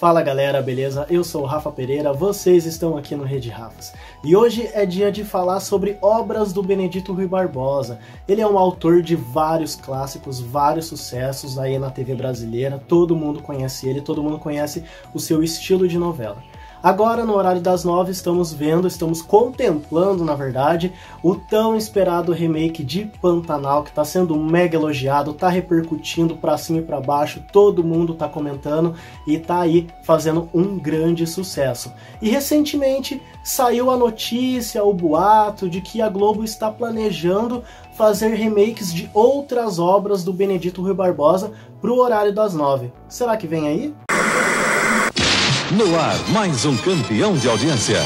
Fala galera, beleza? Eu sou o Rafa Pereira, vocês estão aqui no Rede Rafas. E hoje é dia de falar sobre obras do Benedito Rui Barbosa. Ele é um autor de vários clássicos, vários sucessos aí na TV brasileira. Todo mundo conhece ele, todo mundo conhece o seu estilo de novela. Agora, no horário das nove, estamos vendo, estamos contemplando, na verdade, o tão esperado remake de Pantanal, que está sendo mega elogiado, está repercutindo para cima e para baixo, todo mundo está comentando e está aí fazendo um grande sucesso. E recentemente saiu a notícia, o boato de que a Globo está planejando fazer remakes de outras obras do Benedito Rui Barbosa para o horário das nove. Será que vem aí? No ar, mais um campeão de audiência.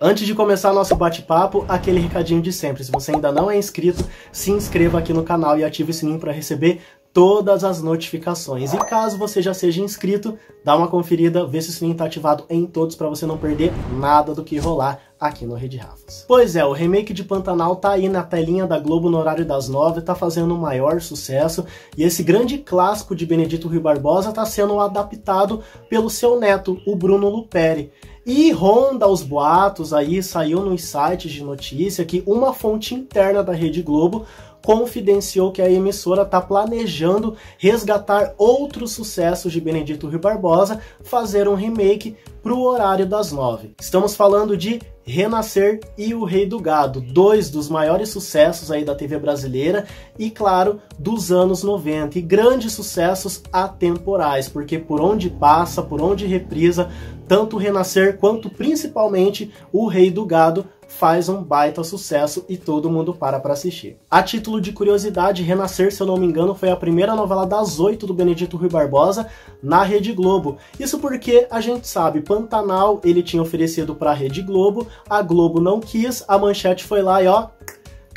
Antes de começar nosso bate-papo, aquele recadinho de sempre. Se você ainda não é inscrito, se inscreva aqui no canal e ative o sininho para receber todas as notificações. E caso você já seja inscrito, dá uma conferida, vê se o sininho está ativado em todos para você não perder nada do que rolar aqui no Rede Rafas. Pois é, o remake de Pantanal tá aí na telinha da Globo no horário das nove, tá fazendo o maior sucesso, e esse grande clássico de Benedito Rui Barbosa tá sendo adaptado pelo seu neto, o Bruno Luperi. E ronda os boatos aí, saiu nos sites de notícia que uma fonte interna da Rede Globo confidenciou que a emissora está planejando resgatar outros sucessos de Benedito Rui Barbosa, fazer um remake para o horário das nove. Estamos falando de Renascer e O Rei do Gado, dois dos maiores sucessos aí da TV brasileira e, claro, dos anos 90, e grandes sucessos atemporais, porque por onde passa, por onde reprisa, tanto Renascer quanto principalmente O Rei do Gado faz um baita sucesso e todo mundo para para assistir. A título de curiosidade, Renascer, se eu não me engano, foi a primeira novela das oito do Benedito Rui Barbosa na Rede Globo. Isso porque a gente sabe, Pantanal ele tinha oferecido para a Rede Globo, a Globo não quis, a Manchete foi lá e ó,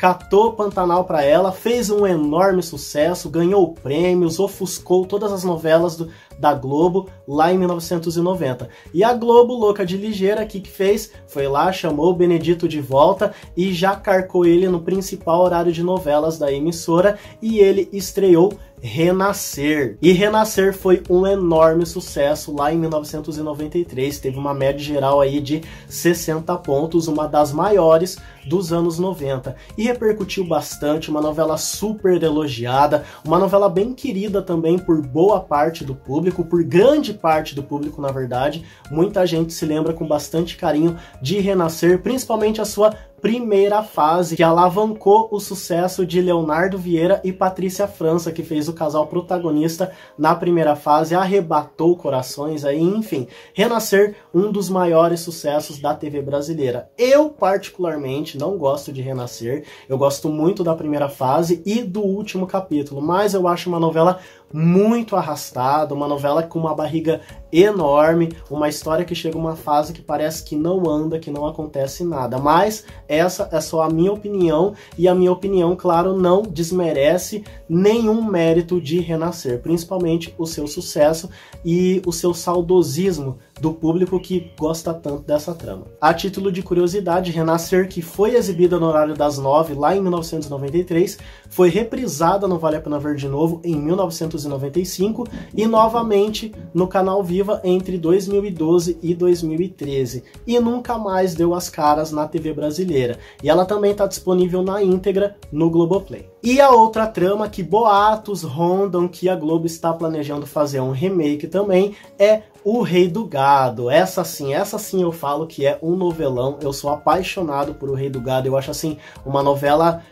catou Pantanal para ela, fez um enorme sucesso, ganhou prêmios, ofuscou todas as novelas do, da Globo lá em 1990. E a Globo, louca de ligeira, o que, que fez? Foi lá, chamou o Benedito de volta e já carcou ele no principal horário de novelas da emissora e ele estreou Renascer. E Renascer foi um enorme sucesso lá em 1993, teve uma média geral aí de 60 pontos, uma das maiores dos anos 90 e repercutiu bastante, uma novela super elogiada, uma novela bem querida também por boa parte do público, por grande parte do público, na verdade. Muita gente se lembra com bastante carinho de Renascer, principalmente a sua primeira fase que alavancou o sucesso de Leonardo Vieira e Patrícia França, que fez o casal protagonista na primeira fase, arrebatou corações aí, enfim, Renascer, um dos maiores sucessos da TV brasileira. Eu particularmente não gosto de Renascer, eu gosto muito da primeira fase e do último capítulo, mas eu acho uma novela muito arrastada, uma novela com uma barriga enorme, uma história que chega a uma fase que parece que não anda, que não acontece nada. Mas essa é só a minha opinião e a minha opinião, claro, não desmerece nenhum mérito de Renascer, principalmente o seu sucesso e o seu saudosismo do público que gosta tanto dessa trama. A título de curiosidade, Renascer, que foi exibida no horário das nove lá em 1993, foi reprisada no Vale a Pena Ver de Novo em 1995 e novamente no canal Viva entre 2012 e 2013 e nunca mais deu as caras na TV brasileira. E ela também está disponível na íntegra no Globoplay. E a outra trama que boatos rondam que a Globo está planejando fazer um remake também é O Rei do Gado. Essa sim, essa sim eu falo que é um novelão. Eu sou apaixonado por O Rei do Gado. Eu acho assim uma novela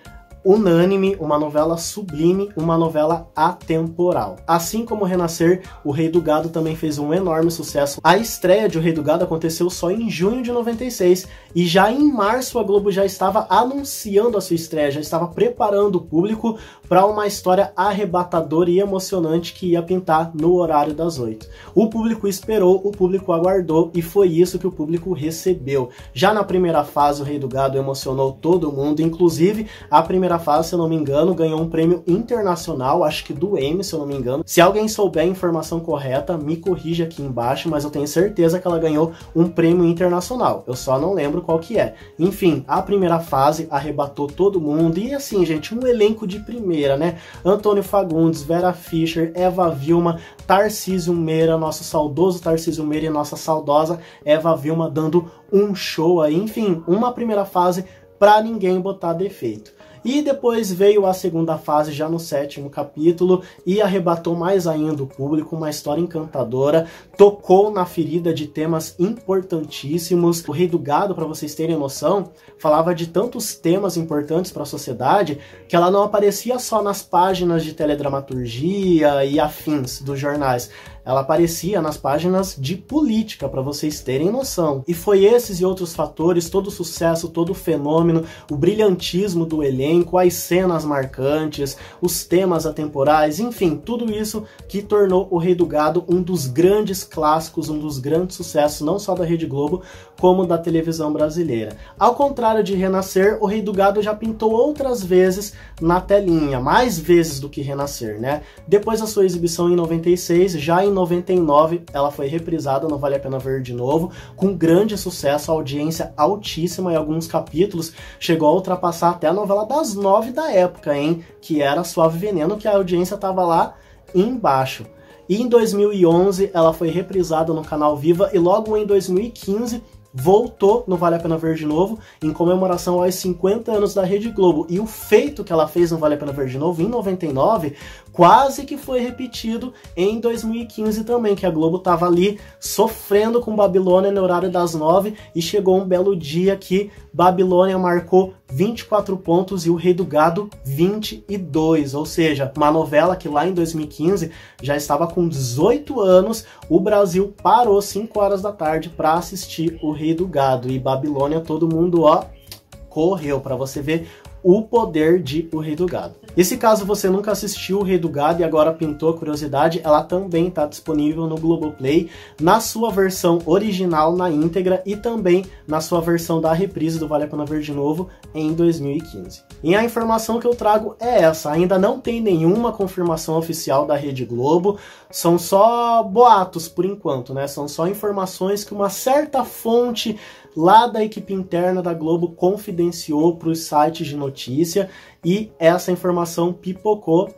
unânime, uma novela sublime, uma novela atemporal. Assim como Renascer, O Rei do Gado também fez um enorme sucesso. A estreia de O Rei do Gado aconteceu só em junho de 96 e já em março a Globo já estava anunciando a sua estreia, já estava preparando o público para uma história arrebatadora e emocionante que ia pintar no horário das oito. O público esperou, o público aguardou e foi isso que o público recebeu. Já na primeira fase, O Rei do Gado emocionou todo mundo, inclusive a primeira primeira fase, se eu não me engano, ganhou um prêmio internacional, acho que do Emmy, se eu não me engano. Se alguém souber a informação correta, me corrija aqui embaixo, mas eu tenho certeza que ela ganhou um prêmio internacional. Eu só não lembro qual que é. Enfim, a primeira fase arrebatou todo mundo e assim, gente, um elenco de primeira, né? Antônio Fagundes, Vera Fischer, Eva Vilma, Tarcísio Meira, nosso saudoso Tarcísio Meira e nossa saudosa Eva Vilma dando um show aí. Enfim, uma primeira fase para ninguém botar defeito. E depois veio a segunda fase, já no sétimo capítulo, e arrebatou mais ainda o público, uma história encantadora, tocou na ferida de temas importantíssimos. O Rei do Gado, para vocês terem noção, falava de tantos temas importantes para a sociedade que ela não aparecia só nas páginas de teledramaturgia e afins dos jornais ela aparecia nas páginas de política, para vocês terem noção. E foi esses e outros fatores, todo o sucesso, todo o fenômeno, o brilhantismo do elenco, as cenas marcantes, os temas atemporais, enfim, tudo isso que tornou O Rei do Gado um dos grandes clássicos, um dos grandes sucessos, não só da Rede Globo, como da televisão brasileira. Ao contrário de Renascer, O Rei do Gado já pintou outras vezes na telinha, mais vezes do que Renascer, né? Depois da sua exibição em 96, já em 99 ela foi reprisada no Vale a Pena Ver de novo, com grande sucesso, audiência altíssima em alguns capítulos, chegou a ultrapassar até a novela das nove da época, hein? Que era Suave Veneno, que a audiência tava lá embaixo. E em 2011 ela foi reprisada no canal Viva e logo em 2015 voltou no Vale a Pena Ver de novo, em comemoração aos 50 anos da Rede Globo. E o feito que ela fez no Vale a Pena Ver de novo, em 99, quase que foi repetido em 2015 também, que a Globo tava ali sofrendo com Babilônia no horário das nove e chegou um belo dia que Babilônia marcou 24 pontos e o Rei do Gado 22, ou seja, uma novela que lá em 2015 já estava com 18 anos, o Brasil parou 5 horas da tarde para assistir o Rei do Gado. E Babilônia todo mundo ó correu. Para você ver o poder de O Rei do Gado. E se caso você nunca assistiu O Rei do Gado e agora pintou a curiosidade, ela também está disponível no Globoplay, na sua versão original na íntegra e também na sua versão da reprise do Vale a Pena Ver de Novo em 2015. E a informação que eu trago é essa, ainda não tem nenhuma confirmação oficial da Rede Globo, são só boatos por enquanto, né? São só informações que uma certa fonte lá da equipe interna da Globo confidenciou para os sites de notícia e essa informação pipocou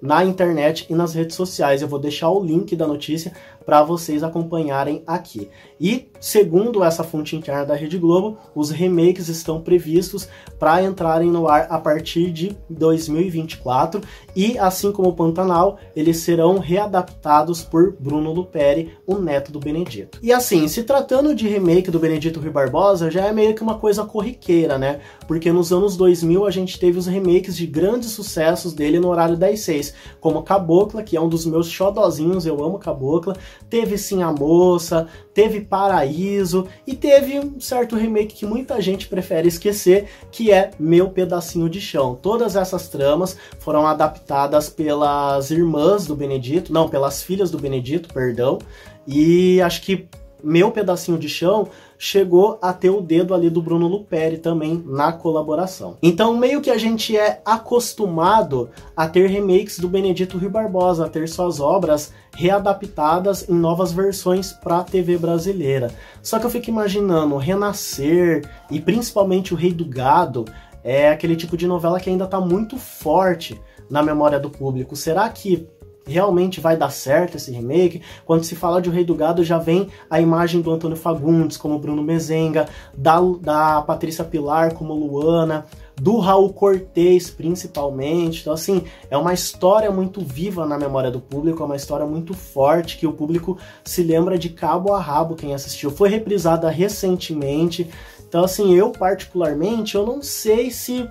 na internet e nas redes sociais. Eu vou deixar o link da notícia para vocês acompanharem aqui. E, segundo essa fonte interna da Rede Globo, os remakes estão previstos para entrarem no ar a partir de 2024 e, assim como o Pantanal, eles serão readaptados por Bruno Luperi, o neto do Benedito. E assim, se tratando de remake do Benedito Rui Barbosa, já é meio que uma coisa corriqueira, né? Porque nos anos 2000 a gente teve os remakes de grandes sucessos dele no horário 10 6, como Cabocla, que é um dos meus xodozinhos, eu amo Cabocla, teve Sim a Moça, teve Paraíso e teve um certo remake que muita gente prefere esquecer, que é Meu Pedacinho de Chão. Todas essas tramas foram adaptadas pelas irmãs do Benedito, não, pelas filhas do Benedito, perdão, e acho que Meu Pedacinho de Chão chegou a ter o dedo ali do Bruno Luperi também na colaboração. Então, meio que a gente é acostumado a ter remakes do Benedito Rui Barbosa, a ter suas obras readaptadas em novas versões para a TV brasileira. Só que eu fico imaginando Renascer e principalmente O Rei do Gado é aquele tipo de novela que ainda está muito forte na memória do público. Será que realmente vai dar certo esse remake. Quando se fala de O Rei do Gado, já vem a imagem do Antônio Fagundes como Bruno Mezenga, da, da Patrícia Pilar como Luana, do Raul Cortez principalmente. Então, assim, é uma história muito viva na memória do público, é uma história muito forte que o público se lembra de cabo a rabo quem assistiu. Foi reprisada recentemente. Então, assim, eu particularmente, eu não sei se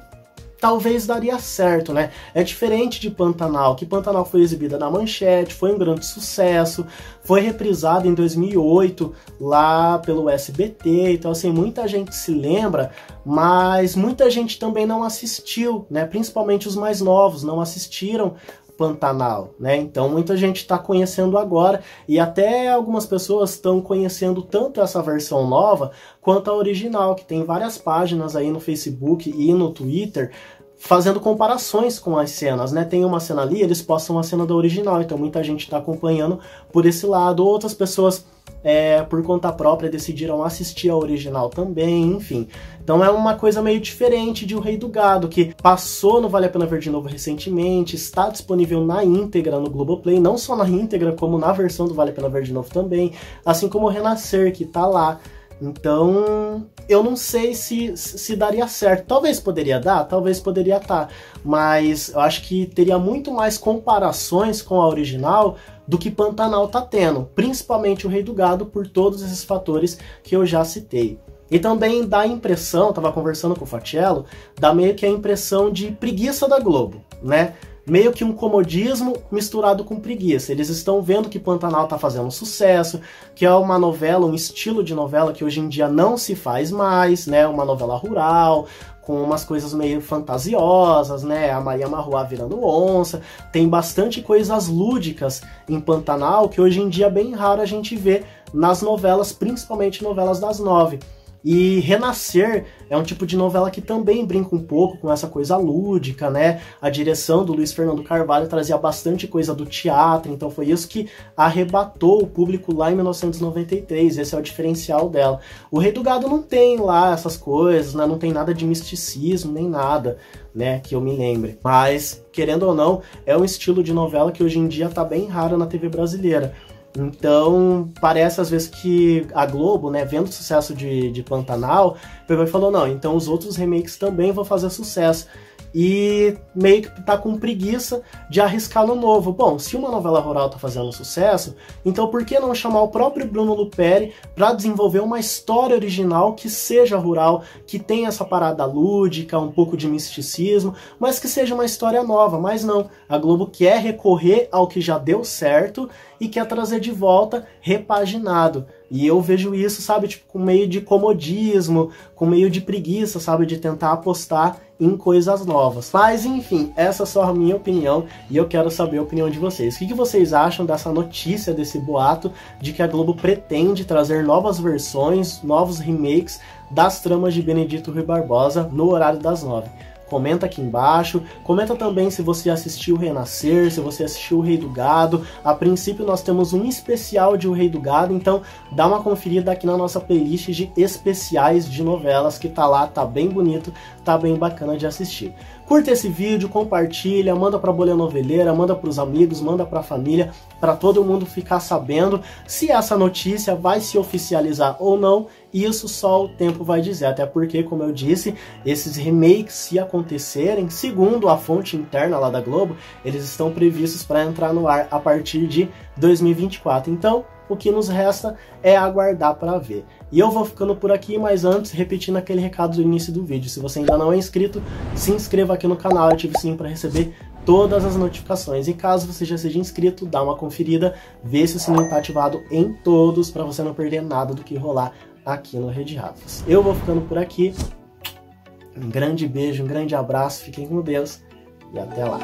talvez daria certo, né? É diferente de Pantanal, que Pantanal foi exibida na Manchete, foi um grande sucesso, foi reprisado em 2008 lá pelo SBT, então assim, muita gente se lembra, mas muita gente também não assistiu, né? Principalmente os mais novos não assistiram Pantanal, né? Então muita gente está conhecendo agora e até algumas pessoas estão conhecendo tanto essa versão nova quanto a original, que tem várias páginas aí no Facebook e no Twitter fazendo comparações com as cenas, né? Tem uma cena ali, eles postam uma cena da original, então muita gente está acompanhando por esse lado. Outras pessoas, é, por conta própria, decidiram assistir a original também, enfim. Então é uma coisa meio diferente de O Rei do Gado, que passou no Vale a Pena Ver de Novo recentemente, está disponível na íntegra no Globoplay, não só na íntegra, como na versão do Vale a Pena Ver de Novo também, assim como o Renascer, que tá lá. Então, eu não sei se, se daria certo. Talvez poderia dar, talvez poderia estar. Tá. Mas eu acho que teria muito mais comparações com a original do que Pantanal tá tendo. Principalmente o Rei do Gado, por todos esses fatores que eu já citei. E também dá a impressão, tava conversando com o Fatiello, dá meio que a impressão de preguiça da Globo, né? Meio que um comodismo misturado com preguiça. Eles estão vendo que Pantanal está fazendo sucesso, que é uma novela, um estilo de novela que hoje em dia não se faz mais, né? Uma novela rural, com umas coisas meio fantasiosas, né? A Maria Marruá virando onça. Tem bastante coisas lúdicas em Pantanal que hoje em dia é bem raro a gente ver nas novelas, principalmente novelas das nove. E Renascer é um tipo de novela que também brinca um pouco com essa coisa lúdica, né? A direção do Luiz Fernando Carvalho trazia bastante coisa do teatro, então foi isso que arrebatou o público lá em 1993. Esse é o diferencial dela. O Rei do Gado não tem lá essas coisas, né? Não tem nada de misticismo, nem nada, né? Que eu me lembre. Mas, querendo ou não, é um estilo de novela que hoje em dia tá bem raro na TV brasileira. Então, parece às vezes que a Globo, né, vendo o sucesso de, de Pantanal, pegou e falou: não, então os outros remakes também vão fazer sucesso e meio que tá com preguiça de arriscar no novo. Bom, se uma novela rural tá fazendo sucesso, então por que não chamar o próprio Bruno Luperi para desenvolver uma história original que seja rural, que tenha essa parada lúdica, um pouco de misticismo, mas que seja uma história nova. Mas não, a Globo quer recorrer ao que já deu certo e quer trazer de volta repaginado. E eu vejo isso, sabe, tipo, com meio de comodismo, com meio de preguiça, sabe, de tentar apostar em coisas novas. Mas enfim, essa é só a minha opinião e eu quero saber a opinião de vocês. O que, vocês acham dessa notícia, desse boato de que a Globo pretende trazer novas versões, novos remakes das tramas de Benedito Rui Barbosa no horário das nove? Comenta aqui embaixo. Comenta também se você assistiu Renascer, se você assistiu O Rei do Gado. A princípio nós temos um especial de O Rei do Gado, então dá uma conferida aqui na nossa playlist de especiais de novelas que tá lá, tá bem bonito, tá bem bacana de assistir. Curta esse vídeo, compartilha, manda pra bolha noveleira, manda pros amigos, manda pra família, para todo mundo ficar sabendo se essa notícia vai se oficializar ou não. Isso só o tempo vai dizer, até porque, como eu disse, esses remakes, se acontecerem, segundo a fonte interna lá da Globo, eles estão previstos para entrar no ar a partir de 2024. Então, o que nos resta é aguardar para ver. E eu vou ficando por aqui, mas antes, repetindo aquele recado do início do vídeo. Se você ainda não é inscrito, se inscreva aqui no canal e ative o sininho para receber todas as notificações. E caso você já seja inscrito, dá uma conferida, vê se o sininho está ativado em todos, para você não perder nada do que rolar aqui no Rede Ratas. Eu vou ficando por aqui. Um grande beijo, um grande abraço, fiquem com Deus e até lá.